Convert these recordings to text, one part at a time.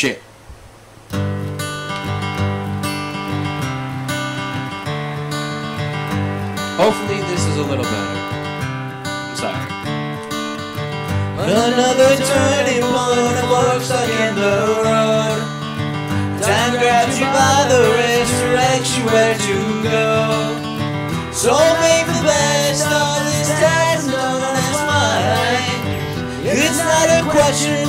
shit. Hopefully this is a little better. I'm sorry. Another 21 walk stuck in the road. Time grabs you by the wrist, directs you where to go. So make the best of this test known as mine. It's not a question,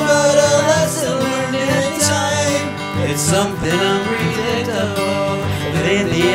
something unpredictable, but in the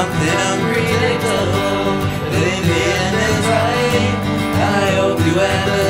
something unpredictable, the end it's right. I hope you had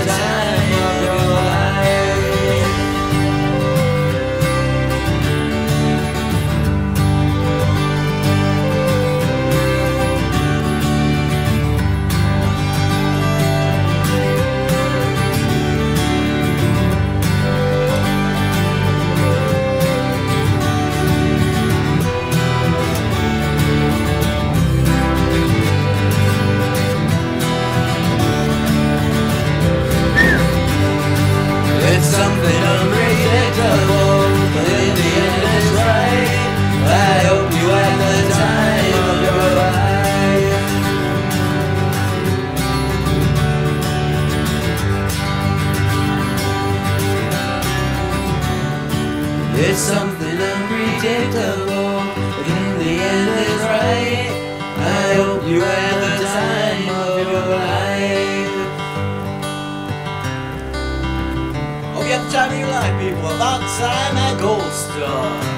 It's something unpredictable, but in the end it's right. I hope you had the time of your life. Hope you have the time of your life, people. About time at Gold Star.